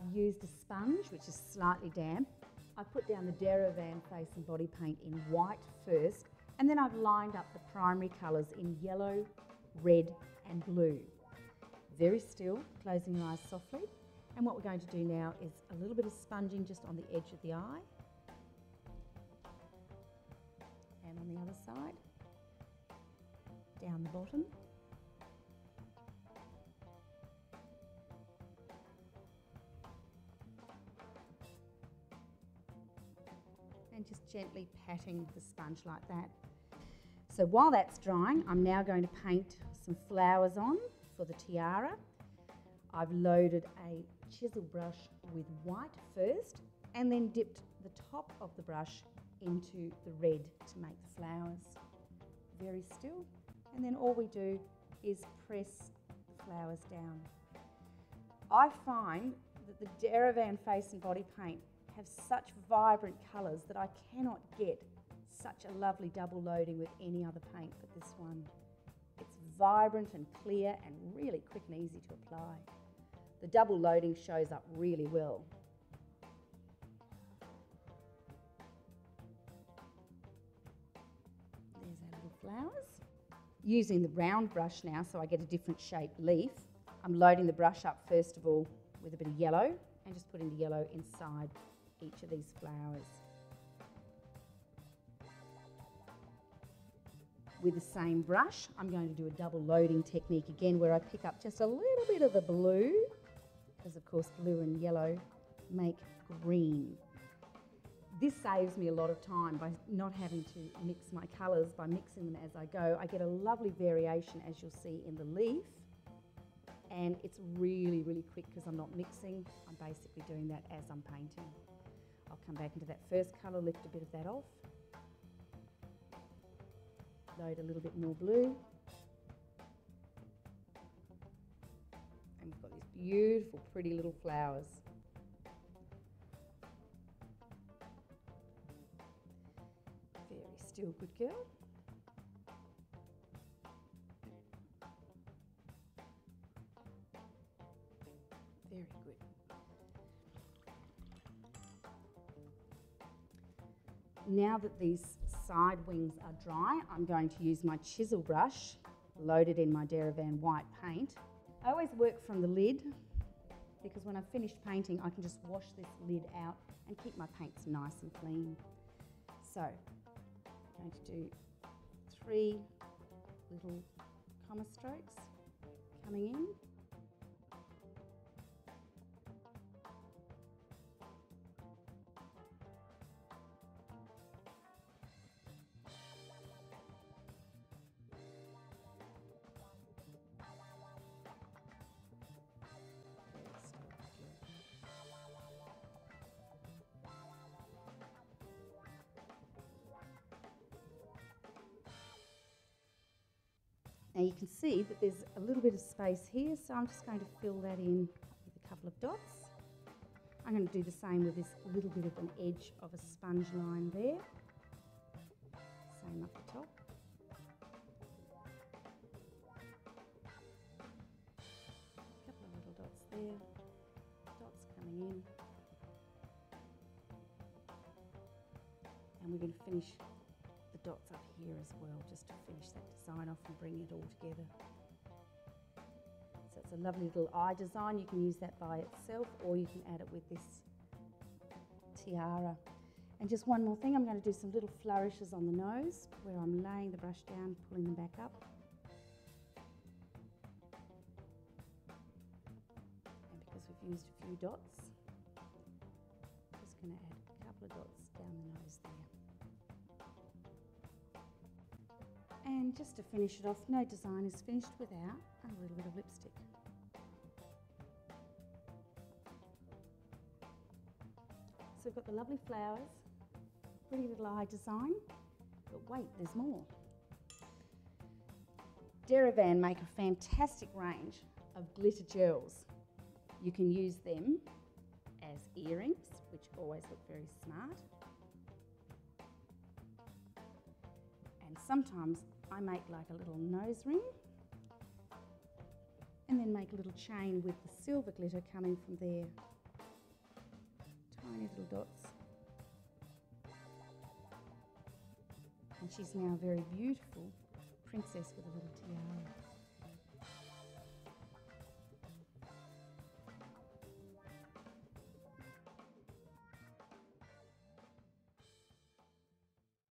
I've used a sponge, which is slightly damp. I put down the Derivan face and body paint in white first, and then I've lined up the primary colours in yellow, red and blue. Very still, closing your eyes softly. And what we're going to do now is a little bit of sponging just on the edge of the eye. And on the other side, down the bottom. And just gently patting the sponge like that. So while that's drying, I'm now going to paint some flowers on for the tiara. I've loaded a chisel brush with white first and then dipped the top of the brush into the red to make the flowers. Very still. And then all we do is press the flowers down. I find that the Derivan face and body paint have such vibrant colours that I cannot get such a lovely double loading with any other paint but this one. It's vibrant and clear and really quick and easy to apply. The double loading shows up really well. There's our little flowers. Using the round brush now so I get a different shaped leaf, I'm loading the brush up first of all with a bit of yellow and just putting the yellow inside each of these flowers. With the same brush, I'm going to do a double loading technique again where I pick up just a little bit of the blue, because of course blue and yellow make green. This saves me a lot of time by not having to mix my colours, by mixing them as I go. I get a lovely variation as you'll see in the leaf and it's really, really quick because I'm not mixing. I'm basically doing that as I'm painting. I'll come back into that first colour, lift a bit of that off. Load a little bit more blue. And we've got these beautiful, pretty little flowers. Very still, good girl. Very good. Now that these side wings are dry, I'm going to use my chisel brush loaded in my Derivan white paint. I always work from the lid because when I've finished painting, I can just wash this lid out and keep my paints nice and clean. So, I'm going to do three little comma strokes coming in Now you can see that there's a little bit of space here, so I'm just going to fill that in with a couple of dots. I'm going to do the same with this little bit of an edge of a sponge line there. Same up the top. A couple of little dots there, dots coming in. And we're going to finish dots up here as well, just to finish that design off and bring it all together. So it's a lovely little eye design. You can use that by itself or you can add it with this tiara. And just one more thing, I'm going to do some little flourishes on the nose where I'm laying the brush down, pulling them back up. And because we've used a few dots, I'm just going to add a couple of dots down the nose there. And just to finish it off, no design is finished without a little bit of lipstick. So we've got the lovely flowers, pretty little eye design, but wait, there's more. Derivan make a fantastic range of glitter gels. You can use them as earrings, which always look very smart. Sometimes I make like a little nose ring and then make a little chain with the silver glitter coming from there. Tiny little dots. And she's now a very beautiful princess with a little tiara.